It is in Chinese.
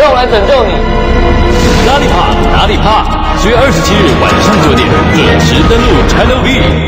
让我来拯救你。哪里怕哪里怕！十月二十七日晚上九点准时登陆 Channel V。